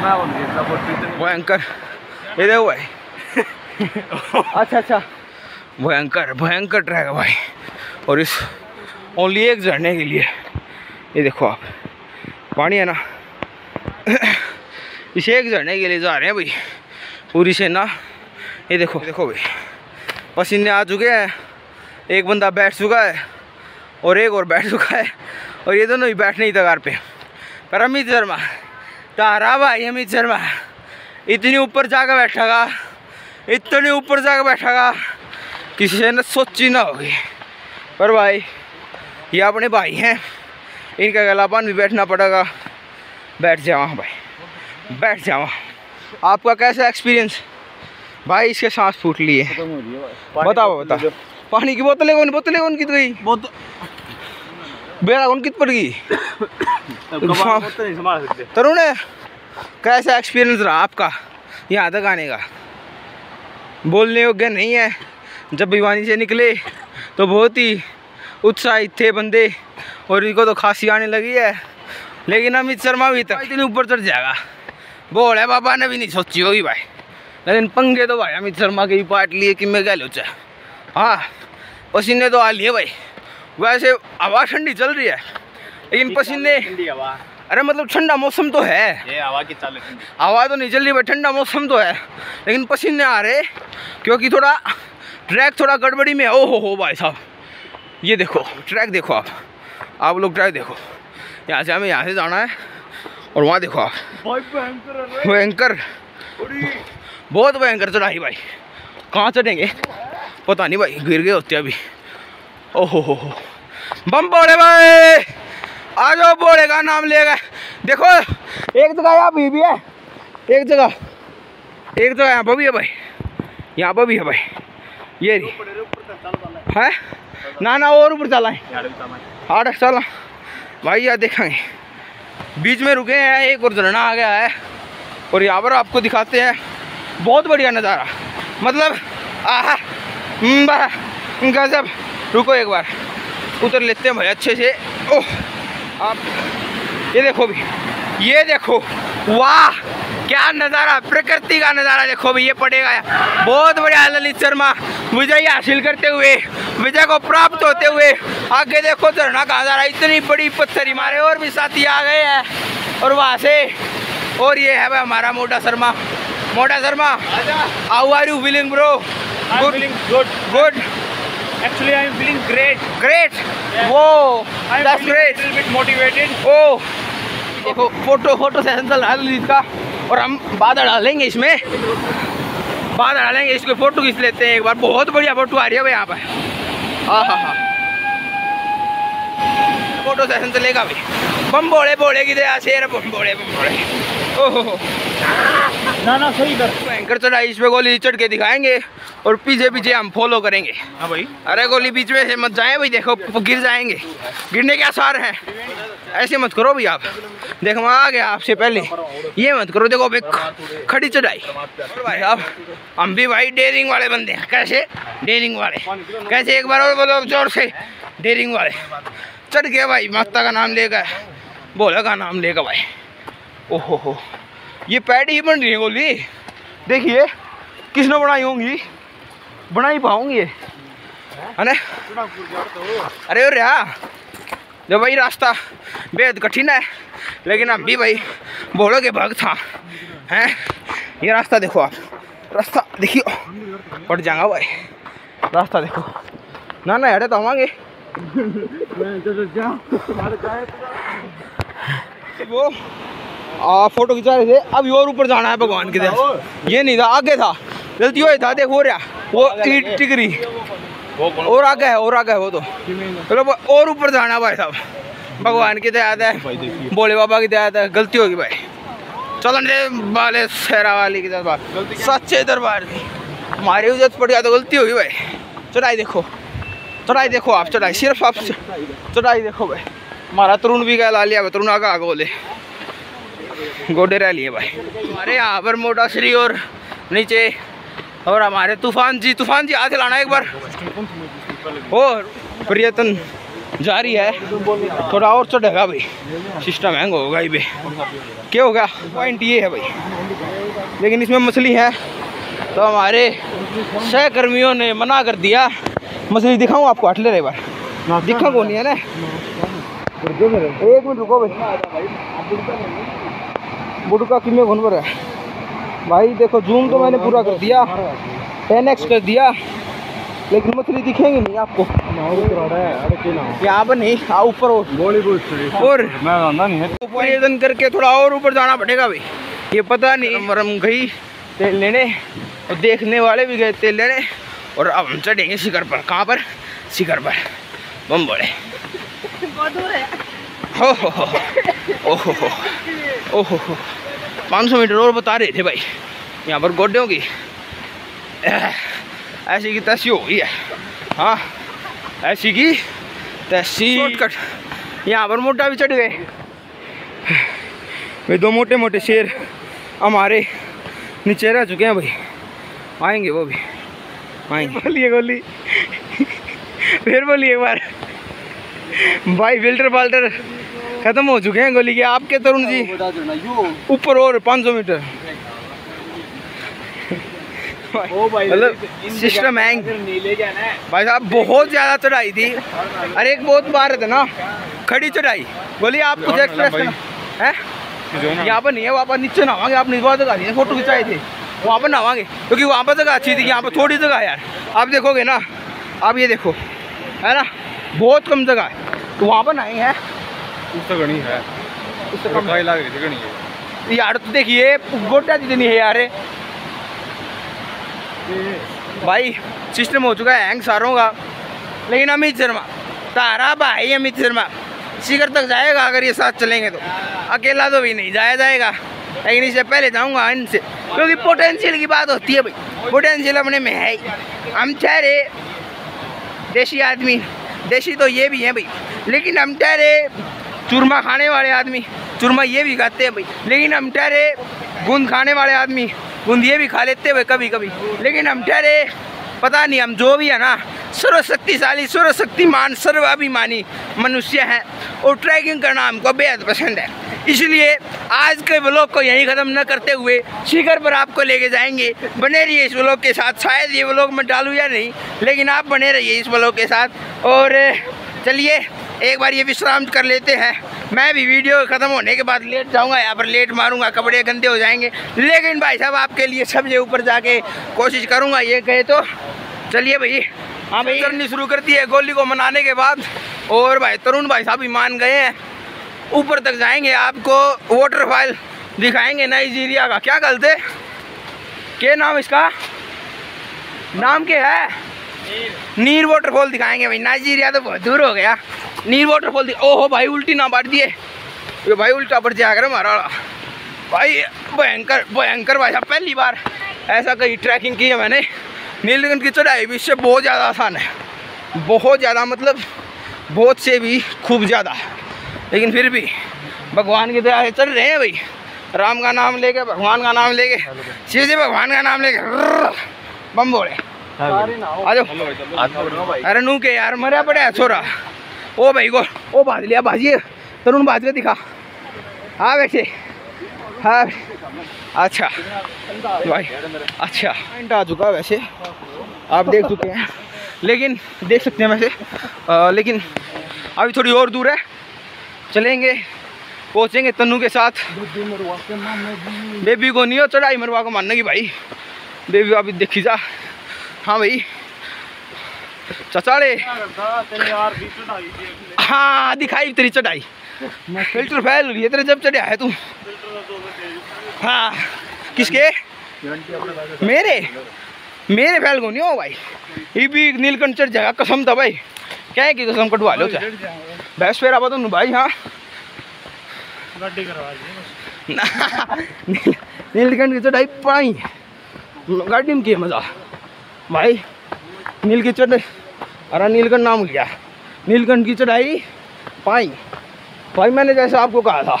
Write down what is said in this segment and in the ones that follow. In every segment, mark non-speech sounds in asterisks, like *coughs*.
भयंकर। ये देखो भाई। अच्छा अच्छा। भयंकर भयंकर ट्रैक है भाई। और इस ओनली एक झरने के लिए। ये देखो आप। पानी है ना? इस एक झरने के लिए जा रहे हैं भाई। पूरी सेना ये देखो देखो भाई। पसीने आ चुके हैं। एक बंदा बैठ चुका है। और एक और बैठ चुका है। और ये दोनों ही बैठने ही तगार पे। पर अमित शर्मा। तारा भाई अमित शर्मा इतनी ऊपर जाकर बैठा इतने ऊपर जाकर बैठा किसी से न सोची ना होगी। पर भाई ये अपने भाई हैं इनका गलापान भी बैठना पड़ेगा। बैठ जाओ भाई बैठ जाओ आपका कैसा एक्सपीरियंस भाई इसके सांस फूट लिए। बताओ बताओ। पानी की बोतलें कौन? बोतलें कौन कित गई? बेड़ा कौन कित पड़ गई? *coughs* तरुण कैसा एक्सपीरियंस रहा आपका? यहाँ तक आने का। बोलने योग्य नहीं है। जब भिवानी से निकले तो बहुत ही उत्साहित थे बंदे और इनको तो खांसी आने लगी है। लेकिन अमित शर्मा भी तक इतने ऊपर चढ़ जाएगा। बोल है बाबा ने भी नहीं सोची होगी भाई। लेकिन पंगे तो भाई अमित शर्मा के ही पार्ट लिए कि मैं क्या लोचा हाँ पसीने तो आ लिए भाई। वैसे हवा ठंडी चल रही है लेकिन पसीने अरे मतलब ठंडा मौसम तो है। ये हवा की चाल हवा तो नहीं चल रही भाई ठंडा मौसम तो है लेकिन पसीने आ रहे क्योंकि थोड़ा ट्रैक थोड़ा गड़बड़ी में है। ओ हो हो भाई साहब ये देखो ट्रैक देखो आप आप लोग ट्रैक देखो। यहाँ से हमें यहाँ से जाना है और वहाँ देखो आप। भयंकर बहुत भयंकर चढ़ाई भाई। कहाँ चढ़ेंगे? पता नहीं भाई गिर गए होते अभी। ओहो हो बम बोड़े भाई। आ जाओ बोले का नाम ले गए। देखो एक जगह यहाँ भी भी है। एक जगह एक जगह यहाँ पर भी है भाई। यहाँ पर भी है भाई। ये है? ना ना और ऊपर चला है आठ चला भाई यार देखेंगे। बीच में रुके हैं एक और झरना आ गया है। और यहाँ पर आपको दिखाते हैं बहुत बढ़िया नज़ारा। मतलब आह हम्म, गजब। रुको एक बार। उतर लेते हैं भाई अच्छे से। ओह आप ये देखो भी ये देखो वाह क्या नज़ारा प्रकृति का नज़ारा देखो भी ये पड़ेगा। बहुत बढ़िया ललित शर्मा। विजय हासिल करते हुए विजय को प्राप्त होते हुए आगे देखो झरना का नज़ारा इतनी बड़ी पत्थरी मारे और भी साथी आ गए हैं। और वहाँ से और ये है भाई हमारा मोटा शर्मा। मोटा Sharma how are you feeling bro good. Good Actually, I'm feeling great. Great वो I'm that's feeling great a little bit motivated. ओ देखो फ़ोटो फ़ोटो रहा है का और हम बादल डालेंगे इसमें। बादल डालेंगे इसको फ़ोटो खींच लेते हैं एक बार। बहुत बढ़िया फ़ोटो आ रही है भाई यहाँ पर। हाँ हाँ। हाँ फ़ोटो सेशन चलेगा भाई। बम बोले बोले की दया शेर बम बोले बम बोले ओहो ना ना सही कर। भयंकर चढ़ाई इस पे गोली चढ़ के दिखाएँगे और पीछे पीछे हम फॉलो करेंगे। हाँ भाई। अरे गोली बीच में से मत जाए भाई देखो गिर जाएँगे। गिरने के आसार हैं। ऐसे मत करो भाई आप। देखो मैं आ गया आपसे पहले। ये मत करो देखो भाई खड़ी चढ़ाई। भाई आप हम भी भाई डेयरिंग वाले बंदे हैं। कैसे? डेयरिंग वाले। कैसे? एक बार और बोलो ज़ोर से। डेयरिंग वाले। चढ़ गया भाई माता का नाम लेगा बोला का नाम लेगा भाई। ओहो हो। ये पैडी ही बन रही है गोली। देखिए किसने बनाई होंगी? बना ही पाऊँगी ये। है ना? अरे और रहा जो भाई रास्ता बेहद कठिन है लेकिन हम भी भाई बोलो के भग था। हैं? ये रास्ता देखो आप। रास्ता देखियो। पड़ जाएगा भाई। रास्ता देखो। ना ना अरे तो आवांगे वो आ फ़ोटो खिंचा रहे थे। अभी और ऊपर जाना है भगवान की तरफ़ ये नहीं था आगे था। गलती हुई था देखो हो रहा। वो ईट टिकरी और आगे है और आगे है वो तो। चलो और ऊपर जाना भाई साहब। भगवान की दया है भोले बाबा की दया है गलती होगी भाई। चलन दे वाले शेरा वाली की दरबार सच्चे दरबार हमारी इज़्ज़त पड़ गया तो गलती होगी भाई। चढ़ाई देखो। चढ़ाई देखो आप चढ़ाई। सिर्फ़ आप चढ़ाई देखो भाई। हमारा तरुण भी गया ला लिया तरुण आगे आगे बोले। गोडे रह लिए भाई। हमारे यहाँ पर मोटा श्री और नीचे और हमारे तूफ़ान जी तूफ़ान जी, हाथ लाना एक बार। और प्रियतन जा रही है। थोड़ा और चढ़ेगा भाई। सिस्टम हैंग होगा ही भाई क्या होगा पॉइंट ये है भाई। लेकिन इसमें मछली है। तो हमारे सहकर्मियों ने मना कर दिया। मछली दिखाऊँ आपको? हट ले रहे बार दिखा कौन है ना? एक मिनट रुको भाई। बुड़का किमे घुन पर है भाई देखो जूम तो मैंने पूरा कर दिया। टेन एक्स कर दिया। लेकिन मछली दिखेंगी नहीं आपको। यहाँ पर नहीं हाँ ऊपर और। करके थोड़ा और ऊपर जाना पड़ेगा भाई। ये पता नहीं। मरम गई। तेल लेने। और देखने वाले भी गए तेल लेने। और अब हम चढ़ेंगे शिखर पर। कहाँ पर? शिखर पर। बम बोले हो। हो हो हो हो। ओ हो हो पाँच सौ मीटर और बता रहे थे भाई। यहाँ पर गोड्यों की ऐसी की तैसी हो गई है। हाँ ऐसी की तैसी। शॉर्टकट यहाँ पर मोटा भी चढ़ गए। भाई दो मोटे मोटे शेर हमारे नीचे रह चुके हैं भाई। आएँगे वो भी। आएँगे। बोलिए गोली। फिर बोलिए एक बार। भाई फ़िल्टर फाल्टर खत्म हो चुके हैं गोली के। आपके तरुण जी ऊपर और 500 मीटर। मतलब सिस्टम हैंग भाई साहब बहुत ज़्यादा चढ़ाई थी। अरे एक बहुत बार थे ना खड़ी चढ़ाई। बोलिए आप कुछ एक्सप्रेस है? यहाँ पर नहीं है वहाँ पर नीचे नहावांगे आप निजवा जगह नहीं फ़ोटो खिंचाए थे। वहाँ पर नहावांगे क्योंकि वहाँ पर जगह अच्छी थी यहाँ पर थोड़ी जगह है यार। आप देखोगे ना आप ये देखो है ना? बहुत कम जगह है। तो वहाँ पर नहाएँगे हैं। उससे कम यार तो देखिए गोटा जितनी है यार। भाई सिस्टम हो चुका है हैंग सारों का। लेकिन अमित शर्मा तारा भाई अमित शर्मा शिखर तक जाएगा अगर ये साथ चलेंगे तो। अकेला तो भी नहीं जाया जाएगा। लेकिन इससे पहले जाऊँगा इनसे क्योंकि पोटेंशियल की बात होती है भाई। पोटेंशियल अपने में है ही। हम ठहरे देशी आदमी देशी तो ये भी हैं भाई। लेकिन हम ठहरे चूरमा खाने वाले आदमी। चूरमा ये भी खाते हैं भाई। लेकिन हम ठहरे गूंद खाने वाले आदमी। गूंद ये भी खा लेते हैं भाई कभी कभी लेकिन हम ठहरे, पता नहीं, हम जो भी है ना, सर्वशक्तिशाली, सर्वशक्तिमान, सर्वाभिमानी मनुष्य हैं और ट्रैकिंग करना हमको बेहद पसंद है। इसलिए आज के ब्लॉग को यहीं ख़त्म न करते हुए शिखर पर आपको लेके जाएँगे। बने रहिए इस ब्लॉग के साथ। शायद ये ब्लॉग मैं डालूँ या नहीं, लेकिन आप बने रहिए इस ब्लॉग के साथ। और चलिए एक बार ये विश्राम कर लेते हैं। मैं भी वीडियो ख़त्म होने के बाद लेट जाऊँगा यहाँ पर लेट मारूँगा कपड़े गंदे हो जाएँगे। लेकिन भाई साहब आपके लिए सब सबसे ऊपर जाके कोशिश करूँगा ये कहे तो। चलिए भाई हाँ भाई। करनी शुरू कर दी है गोली को मनाने के बाद। और भाई तरुण भाई साहब भी मान गए हैं। ऊपर तक जाएँगे आपको वाटरफॉल दिखाएँगे नाइजीरिया का। क्या गलत है? क्या नाम इसका? नाम क्या है? नीर वाटरफॉल दिखाएँगे भाई। नाइजीरिया तो बहुत दूर हो गया। नीर वाटरफॉल दिख ओहो भाई, उल्टी ना बांट दिए। भाई उल्टा पड़ जाकर वाला। भाई, भयंकर भयंकर भाई साहब, पहली बार ऐसा कहीं ट्रैकिंग की है मैंने। नीलकंठ की चढ़ाई भी इससे बहुत ज़्यादा आसान है। बहुत ज़्यादा मतलब बहुत से भी खूब ज़्यादा। लेकिन फिर भी भगवान की दया से चल रहे हैं भाई। राम का नाम लेके, भगवान का नाम लेके शिव जी भगवान का नाम लेके। बम बोले। आ जाओ अरे नू के यार मरा पड़े छोरा ओ भाई को ओ बाज लिया बाजिए तरुण बाज के दिखा हाँ वैसे हाँ अच्छा भाई अच्छा पॉइंट आ चुका वैसे आप देख चुके हैं लेकिन देख सकते हैं वैसे आ, लेकिन अभी थोड़ी और दूर है चलेंगे पहुँचेंगे तनु के साथ बेबी को नहीं हो चढ़ाई मरवा को मानने की भाई बेबी अभी देखी जा हाँ भाई। चचाड़े। हाँ दिखाई तेरी चढ़ाई। फ़िल्टर फैल रही है तेरे जब चढ़ा है तू। हाँ किसके? मेरे? मेरे फैल को नहीं हो भाई। ये भी नीलकंठ चढ़ जाएगा कसम था भाई। क्या है कि कसम कटवा लो चाहे भैंस फेरा बता भाई हाँ। *laughs* नीलकंठ की चढ़ाई पाई। गाड़ी में की मज़ा। भाई नील की चढ़ाई अरे नीलकंठ नाम लिया नीलकंठ की चढ़ाई, पाई। भाई, मैंने जैसे आपको कहा था,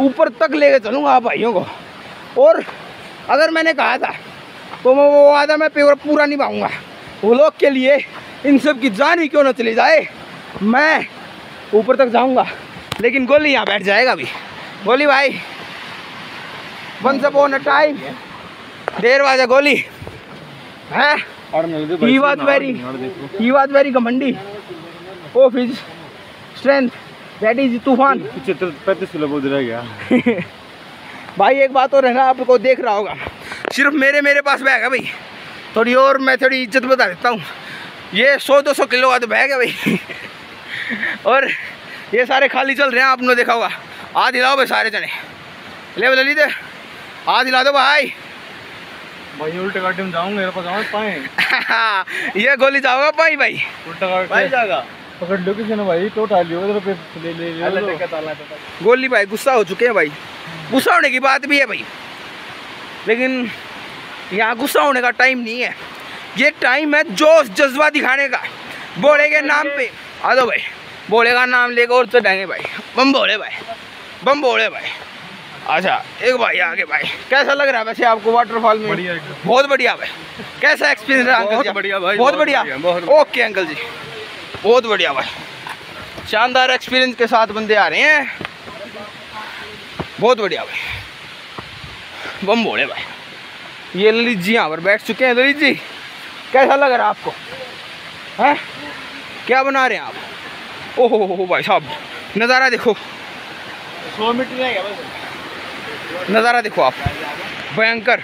ऊपर तक लेके चलूँगा आप भाइयों को। और अगर मैंने कहा था तो मैं वो वादा मैं पूरा नहीं पाऊँगा वो लोग के लिए, इन सब की जान ही क्यों ना चली जाए? मैं ऊपर तक जाऊँगा, लेकिन गोली यहाँ बैठ जाएगा अभी। गोली भाई once upon a time there a गोली। है? very घमंडी। of his strength that is तूफ़ान। पैंतीस किलो बहुत रह गया। *laughs* भाई एक बात और है ना आपको देख रहा होगा। सिर्फ़ मेरे मेरे पास बैग है भाई। थोड़ी और मैं थोड़ी इज़्ज़त बता देता हूँ। ये सौ दो सौ किलो का तो बैग है भाई। *laughs* और ये सारे खाली चल रहे हैं आपने देखा होगा। हाथ हिलाओ भाई सारे जने। ले ले लीजिए हाथ हिला दो भाई। भाई उल्टे गाड़ी में जाऊँगा मेरे पास आवाज़ पाए? *laughs* ये गोली जाओगा भाई भाई? उल्टा गाड़ी जाएगा पकड़ लो किसी ने भाई तो उठा लियो उधर पे ले ले ले गोली भाई गुस्सा हो चुके हैं भाई। गुस्सा होने की बात भी है भाई। लेकिन यहाँ गुस्सा होने का टाइम नहीं है। ये टाइम है जोश जज्बा दिखाने का। बोले के नाम पे। आ दो भाई। बोले का नाम लेकर और चढ़ाएँगे भाई। बम बोले भाई। बम बोले भाई। अच्छा एक भाई आगे भाई। कैसा लग रहा है वैसे आपको वाटरफॉल में? बढ़िया बहुत बढ़िया भाई। कैसा एक्सपीरियंस रहा अंकल बहुत जी? बढ़िया भाई, बहुत बढ़िया। Okay uncle ji. बहुत बढ़िया भाई। शानदार एक्सपीरियंस के साथ बंदे आ रहे हैं। बहुत बढ़िया भाई। बम बोले भाई। ये ललित जी यहाँ पर बैठ चुके हैं ललित जी। कैसा लग रहा है आपको? हैं? क्या बना रहे हैं आप? ओहो हो भाई साहब नज़ारा देखो। सौ मीटर नज़ारा देखो आप। भयंकर।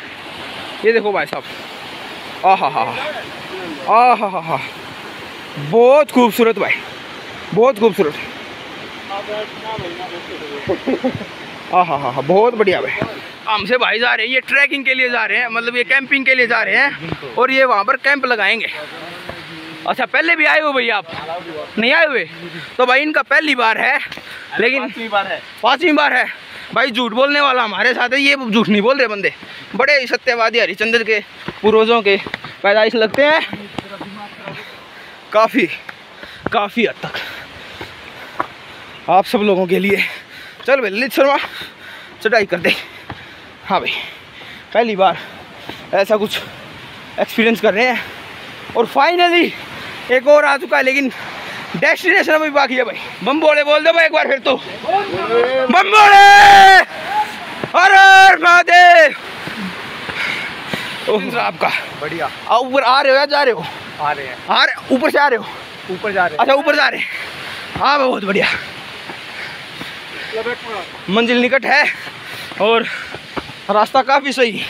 ये देखो भाई साहब। आ हा हा हा हा हा बहुत खूबसूरत भाई। बहुत खूबसूरत। हा हा हा बहुत बढ़िया भाई। हमसे भाई जा रहे हैं ये ट्रैकिंग के लिए जा रहे हैं मतलब ये कैंपिंग के लिए जा रहे हैं और ये वहाँ पर कैंप लगाएँगे। अच्छा पहले भी आए हो भैया आप? नहीं आए हुए? तो भाई इनका पहली बार है लेकिन पांचवी बार है। पांचवी बार है। भाई झूठ बोलने वाला हमारे साथ है, ये झूठ नहीं बोल रहे बंदे। बड़े सत्यवादी हरिश्चंद्र के, पूर्वजों के पैदाइश लगते हैं। काफ़ी काफ़ी हद तक। आप सब लोगों के लिए। चल भाई, ललित शर्मा चढ़ाई कर दे। हाँ भाई, पहली बार ऐसा कुछ एक्सपीरियंस कर रहे हैं। और फाइनली एक और आ चुका है, लेकिन डेस्टिनेशन अभी बाकी है भाई। बम बोले दो भाई एक बार फिर तो। बम बोले हर हर महादेव। आपका। बढ़िया। आ, ऊपर आ रहे हो या जा रहे हो? आ रहे हैं। आ रहे ऊपर से आ रहे हो? ऊपर जा रहे अच्छा ऊपर जा रहे हैं। हाँ बहुत बढ़िया। मंजिल निकट है और रास्ता काफ़ी सही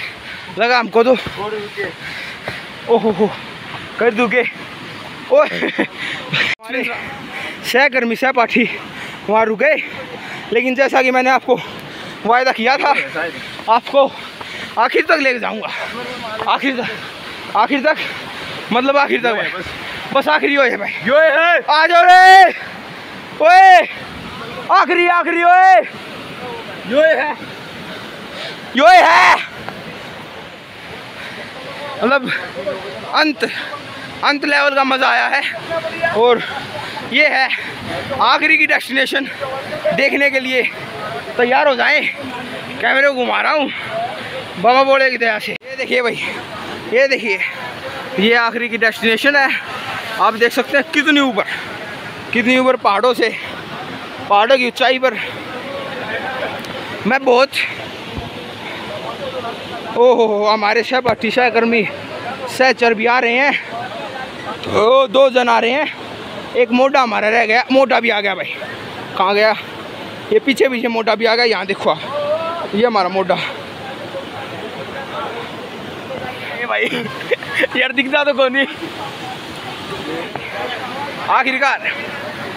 लगा हमको तो। ओहो हो कर दूँगे ओए। सहकर्मी सहपाठी वहाँ रुके लेकिन जैसा कि मैंने आपको वायदा किया था आपको आखिर तक लेके जाऊँगा। आखिर तक आखिर तक मतलब आखिर तक भाई। बस आखिरी हो है भाई। यो है। आ जाओ रे। ओए आखिरी आखिरी ओए। यो है। यो है। मतलब अंत। अंत लेवल का मज़ा आया है। और ये है आखिरी की डेस्टिनेशन देखने के लिए। तैयार हो जाएँ। कैमरे को घुमा रहा हूँ। बाबा बोले की दया से। ये देखिए भाई, ये देखिए। ये आखिरी की डेस्टिनेशन है। आप देख सकते हैं कितनी ऊपर कितनी ऊपर पहाड़ों से, पहाड़ों की ऊंचाई पर। मैं बहुत, ओहो, हमारे सहपाठी सहकर्मी, सहचर भी आ रहे हैं। ओ, दो जन आ रहे हैं। एक मोटा हमारा रह गया। मोटा भी आ गया भाई। कहाँ गया? ये पीछे पीछे मोटा भी आ गया। यहाँ देखो ये हमारा मोटा। ये भाई, यार दिखता तो कौन नहीं आखिरकार,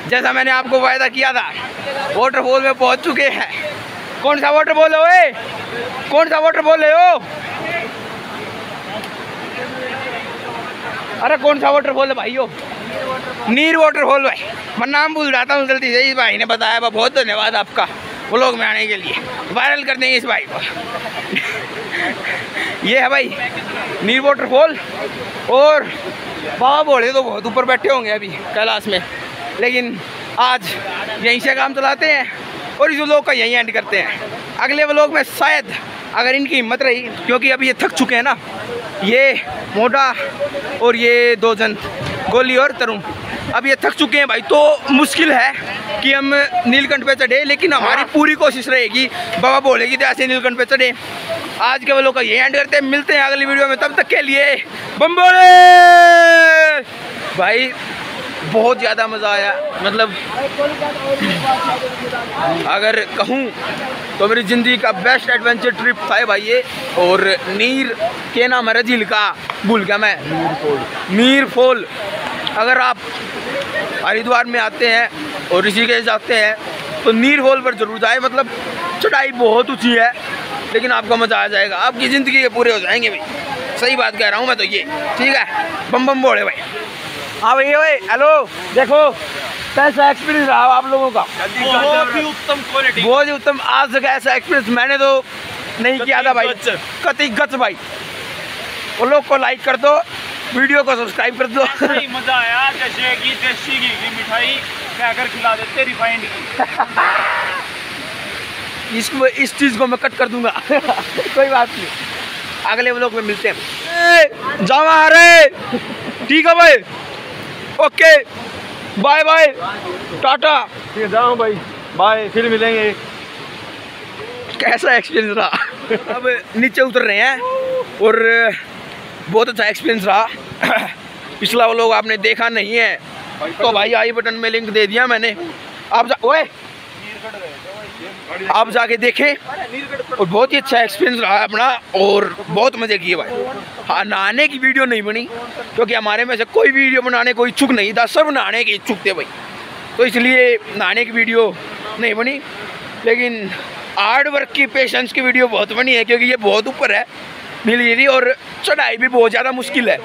जैसा मैंने आपको वायदा किया था वाटरफॉल में पहुँच चुके हैं। कौन सा वाटरफॉल है, ओए? कौन सा वाटरफॉल है, ओ? अरे कौन सा वाटरफॉल है भाई यो? नीर वाटरफॉल भाई। मैं नाम भूल जाता हूँ, जल्दी से इस भाई ने बताया भाई बहुत धन्यवाद आपका व्लॉग में आने के लिए। वायरल कर देंगे इस भाई को। *laughs* ये है भाई, नीर वाटरफॉल और बाबा बोले तो बहुत ऊपर बैठे होंगे अभी कैलाश में। लेकिन आज यहीं से काम चलाते हैं और इस व्लॉग का यहीं एंड करते हैं। अगले व्लॉग में शायद अगर इनकी हिम्मत रही, क्योंकि अभी ये थक चुके हैं ना ये मोटा और ये दो जन गोली और तरुण। अब ये थक चुके हैं भाई तो मुश्किल है कि हम नीलकंठ पे चढ़े लेकिन हमारी पूरी कोशिश रहेगी। बाबा बोलेगी तो ऐसे नीलकंठ पे चढ़े। आज के वालों का ये एंड करते हैं मिलते हैं अगली वीडियो में तब तक के लिए बम्बोड़े भाई बहुत ज़्यादा मज़ा आया। मतलब अगर कहूँ तो मेरी ज़िंदगी का बेस्ट एडवेंचर ट्रिप था भाई ये, और नीर के नाम है झील का, भूल गया मैं। नीर फॉल। अगर आप हरिद्वार में आते हैं और ऋषिकेश जाते हैं तो नीर फॉल पर ज़रूर जाए। मतलब चढ़ाई बहुत ऊँची है, लेकिन आपको मज़ा आ जाएगा। आपकी ज़िंदगी के पूरे हो जाएँगे भाई। सही बात कह रहा हूँ मैं तो ये। ठीक है? बम बम बोले भाई। हाँ भैया भाई हेलो। देखो कैसा एक्सपीरियंस रहा आप लोगों का। बहुत ही उत्तम क्वालिटी बहुत ही उत्तम आज तक ऐसा एक्सपीरियंस मैंने तो नहीं किया था भाई। कति गच भाई। वो लोग को लाइक कर दो वीडियो को सब्सक्राइब कर दो। मज़ा आया जैसे कि देसी घी की मिठाई खाकर खिला देते रिफाइंड की इसको इस चीज़ को मैं कट कर दूँगा। *laughs* कोई बात नहीं। अगले व्लॉग में मिलते हैं। जावा रे ठीक है भाई। Okay bye bye tata. ठीक है जाओ भाई बाय फिर मिलेंगे। कैसा एक्सपीरियंस रहा? अब नीचे उतर रहे हैं और बहुत अच्छा एक्सपीरियंस रहा। पिछला वो लोग आपने देखा नहीं है। तो भाई आई बटन में लिंक दे दिया मैंने। आप जा ओए! आप जाके देखें। और बहुत ही अच्छा एक्सपीरियंस रहा अपना, और बहुत मज़े किए भाई। हाँ नहाने की वीडियो नहीं बनी, क्योंकि हमारे में से कोई वीडियो बनाने को इच्छुक नहीं था, सब नहाने के इच्छुक थे भाई। तो इसलिए नहाने की वीडियो नहीं बनी। लेकिन हार्ड वर्क की पेशेंस की वीडियो बहुत बनी है, क्योंकि ये बहुत ऊपर है। नीलगिरी और चढ़ाई भी बहुत ज़्यादा मुश्किल है।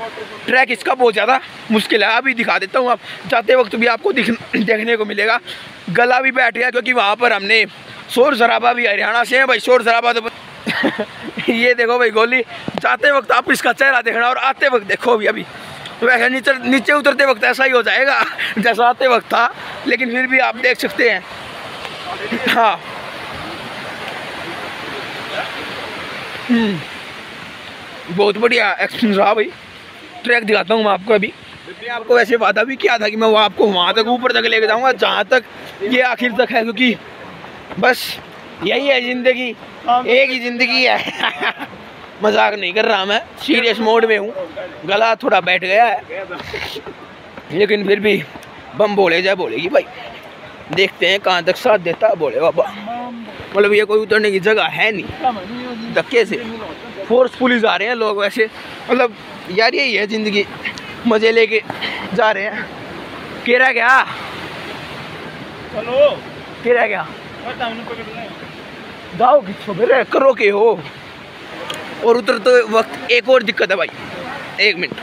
ट्रैक इसका बहुत ज़्यादा मुश्किल है। अभी दिखा देता हूँ आप। जाते वक्त भी आपको दिख, देखने को मिलेगा। गला भी बैठ गया क्योंकि वहाँ पर हमने शोर शराबा भी, हरियाणा से है भाई, शोर शराबा तो *laughs* ये देखो भाई गोली। जाते वक्त आप इसका चेहरा देखना और आते वक्त देखो अभी अभी। वैसे नीचे नीचे उतरते वक्त ऐसा ही हो जाएगा, *laughs* जैसा आते वक्त था, लेकिन फिर भी आप देख सकते हैं। हाँ। हम्म। बहुत बढ़िया एक्सपीरियंस रहा भाई। ट्रैक दिखाता हूँ मैं आपको अभी। मैंने आपको वैसे वादा भी किया था कि मैं वो आपको वहाँ तक, ऊपर तक लेके जाऊँगा, जहाँ तक ये आखिर तक है, क्योंकि बस यही है ज़िंदगी। एक ही ज़िंदगी है। *laughs* मज़ाक नहीं कर रहा मैं। सीरियस मोड में हूँ। गला थोड़ा बैठ गया है। लेकिन फिर भी बम बोले जाए बोलेगी भाई। देखते हैं कहाँ तक साथ देता बोले बाबा। मतलब ये कोई उतरने की जगह है नहीं। धक्के से। फोर्सफुली जा रहे हैं लोग वैसे। मतलब यार यही है ज़िंदगी। मज़े लेके जा रहे हैं। केरा क्या चलो। केरा क्या हमने पकड़ जाओ किसको मेरे करो के हो। और उतरते वक्त एक और दिक्कत है भाई। एक मिनट।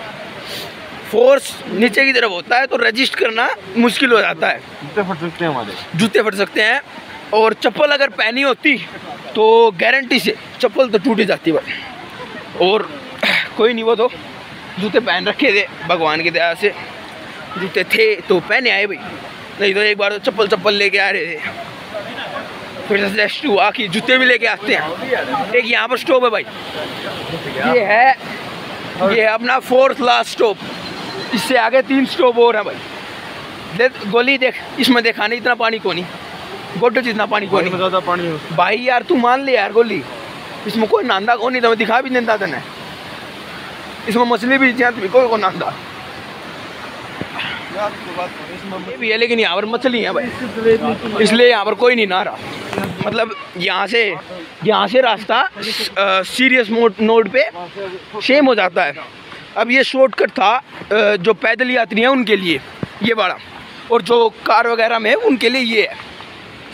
फोर्स नीचे की तरफ़ होता है तो रजिस्ट करना मुश्किल हो जाता है। कितने फट सकते हैं हमारे। जूते फट सकते हैं। और चप्पल अगर पहनी होती तो गारंटी से चप्पल तो टूट ही जाती भाई। और कोई नहीं वो तो जूते पहन रखे थे भगवान की दया से। जूते थे तो पहने आए भाई। नहीं तो एक बार तो चप्पल चप्पल लेके आ रहे थे। फिर रेस्ट हुआ कि जूते भी लेके आते हैं। एक यहाँ पर स्टॉप है भाई। ये है ये है अपना फोर्थ लास्ट स्टॉप इससे आगे तीन स्टॉप और है भाई। देख गोली देख इसमें देखा नहीं इतना पानी को नहीं। गोटो जितना पानी को नहीं। पानी भाई यार तू मान ले यार गोली। इसमें कोई नांदा को नहीं तो मैं दिखा भी नहीं देता तने। इसमें मछली भी यहाँ भी कोई को नांदा। ये भी है लेकिन यहाँ पर मछली है भाई। इसलिए यहाँ पर कोई नहीं ना रहा। मतलब यहाँ से यहाँ से रास्ता सीरियस मोड नोड पे सेम हो जाता है। अब ये शॉर्टकट था जो पैदल यात्री हैं उनके लिए ये वाला। और जो कार वगैरह में है उनके लिए ये है।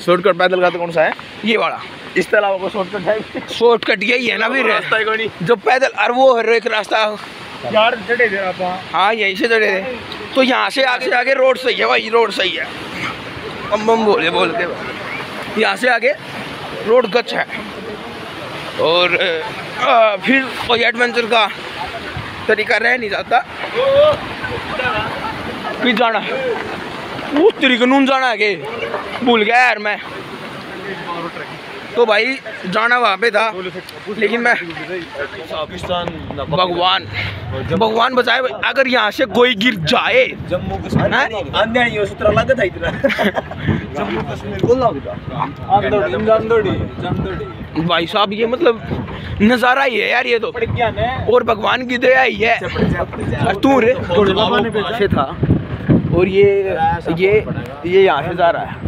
शॉर्टकट पैदल का तो कौन सा है? ये वाला। इसके अलावा कोई शॉर्टकट है। शॉर्टकट यही है ना फिर। जो पैदल और वो है एक रास्ता। यार चढ़े थे आप हाँ यहीं से चढ़े थे। तो यहाँ से आगे आगे रोड सही है भाई रोड सही है। बम बम बोले बोल के यहाँ से आगे रोड गच है। और अ, फिर कोई एडवेंचर का तरीका रह नहीं जाता। फिर जाना। उस तरीके नून जाना है के। भूल गया यार मैं। तो भाई जाना वहाँ पे था लेकिन मैं भगवान भगवान बचाए अगर यहाँ से कोई गिर जाए जम्मू कश्मीर हैं? है भाई साहब ये मतलब नज़ारा ही है यार ये तो और भगवान की दया ही है तू रे था और ये ये ये यहाँ से जा रहा है